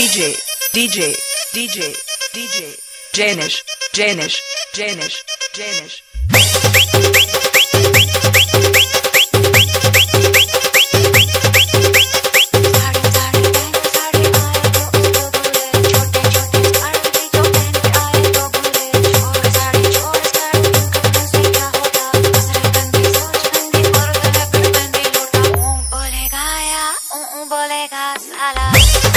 DJ, DJ, DJ, DJ, Janish, Janish, Janish, Janish. बोलेगा साला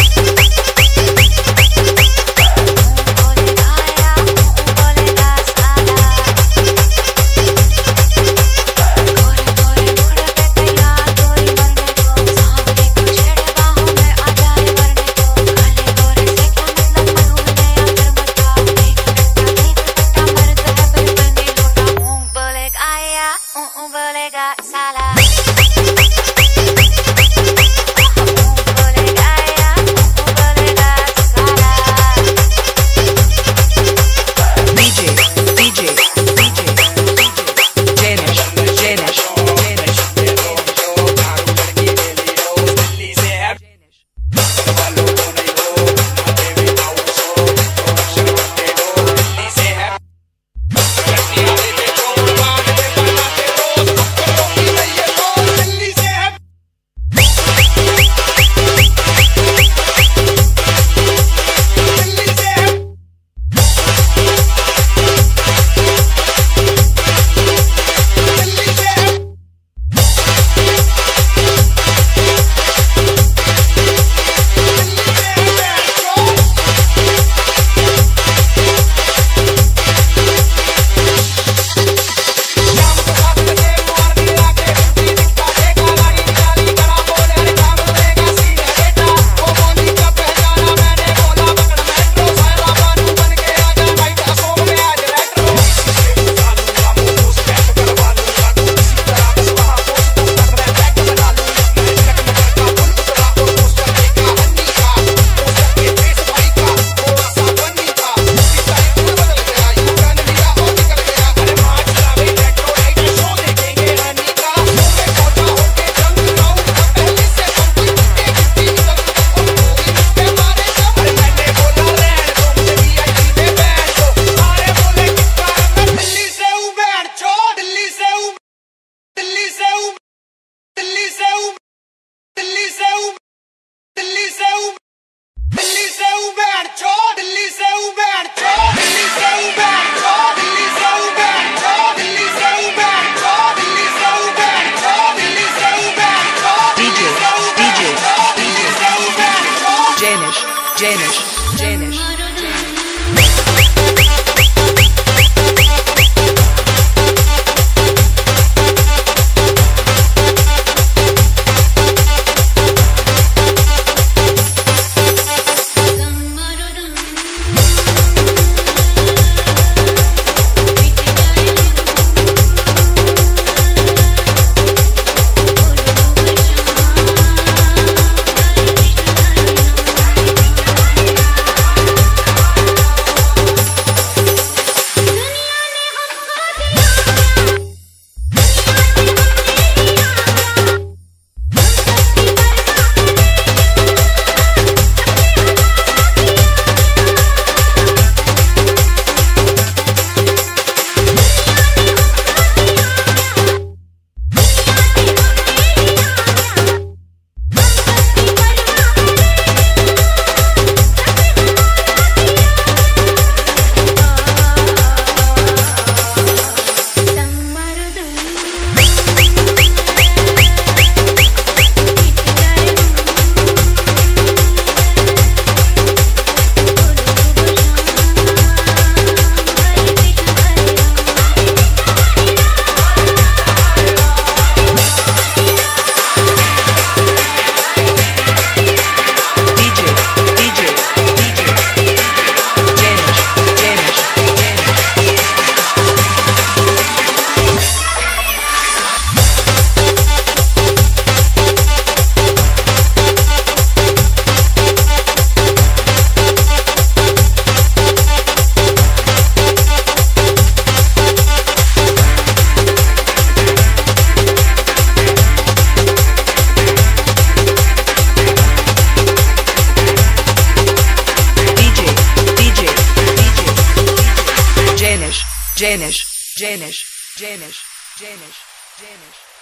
Janish. Janish. Janish, Janish, Janish, Janish, Janish.